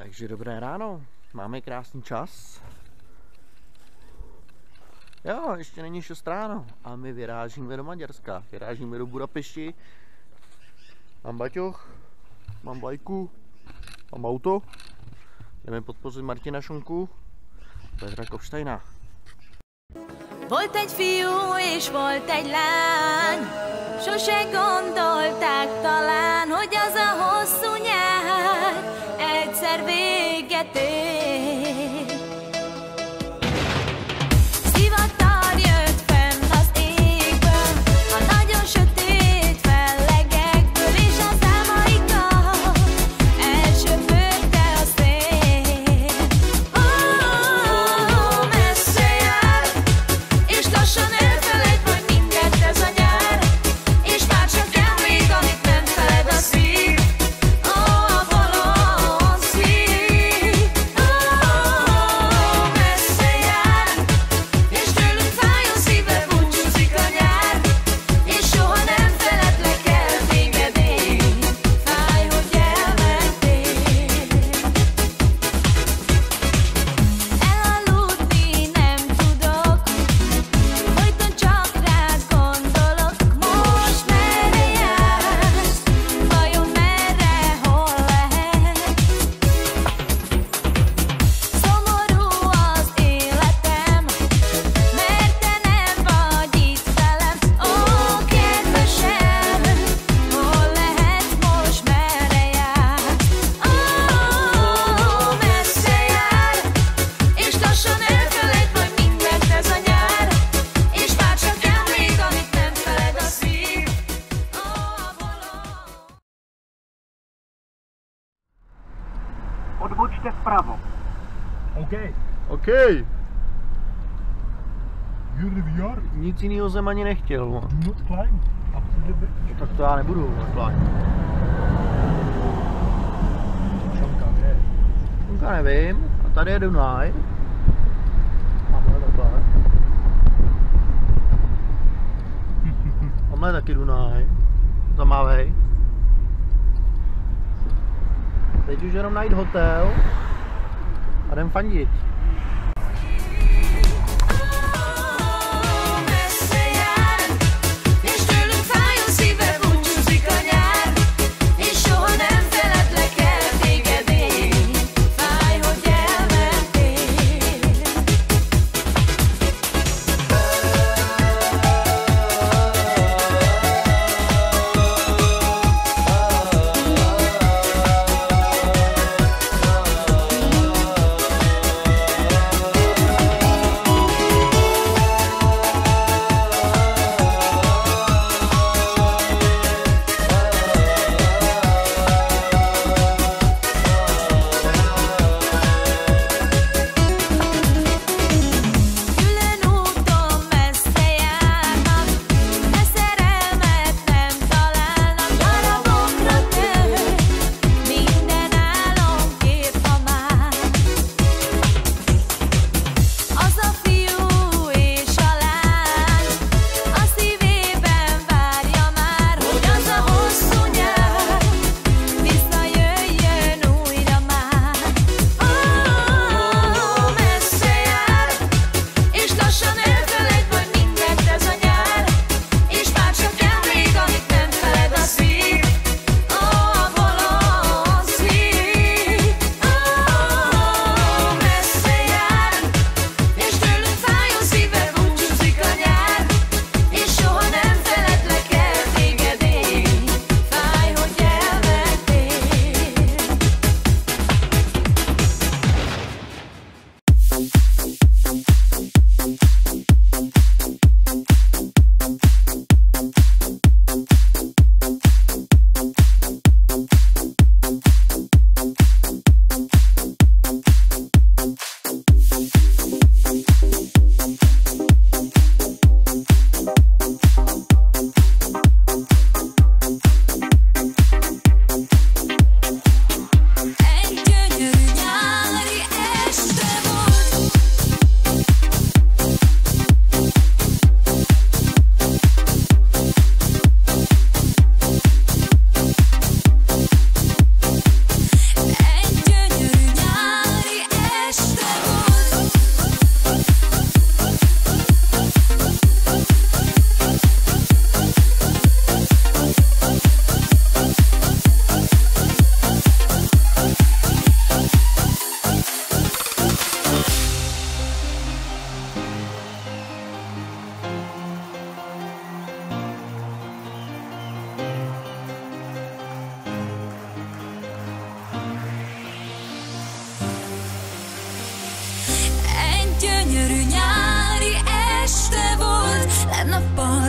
Takže dobré ráno, máme krásný čas. Jo, ještě není 6 ráno a my vyrážíme do Maďarska, vyrážíme do Budapešti. Mám baťoch, mám bajku, mám auto. Jdeme podpořit Martina Šunku, Petra Kopštajna. Volt egy fiú és volt egy lány, sose gondolták talán, hogy az a hosszú nyár egyszer véget ér. Odbočte vpravo. OK. OK, Jullie VR, nic jiného jsem ani nechtěl. No. do not climb. Up to the bridge. Tak to já nebudu ne. Teďka nevím. A tady je Dunaj. Tamhle takhle. Tamhle je taky Dunaj. Zamávej. Teď už jenom najít hotel a jdem fandit.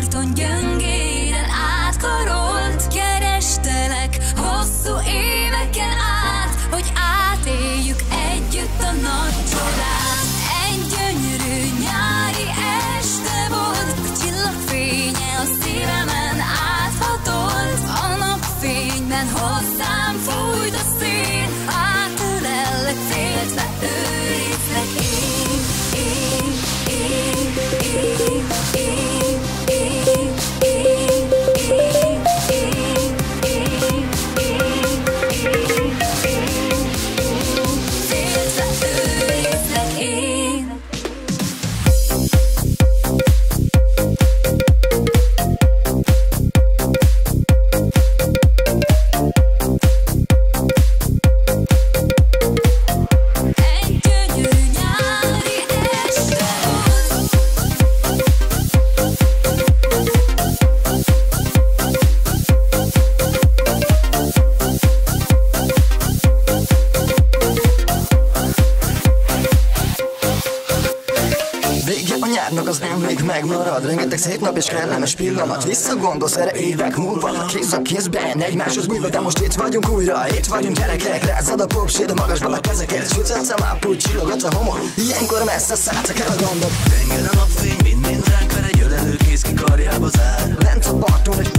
tortongan megmarad. Rengeteg szép nap és kellemes pillanat. Visszagondolsz erre évek múlva. Kéz a kézben egymáshoz bújva De most itt vagyunk újra, itt vagyunk gyerekek. Rázad a popsét, a magasban a kezeket Sütsz a mápú, csillogat a homok Ilyenkor messze szálltak el a gondok Tenger a napfény, mind-mind ránk ver egy ölelő kéz ki karjába zár. Lent a parton egy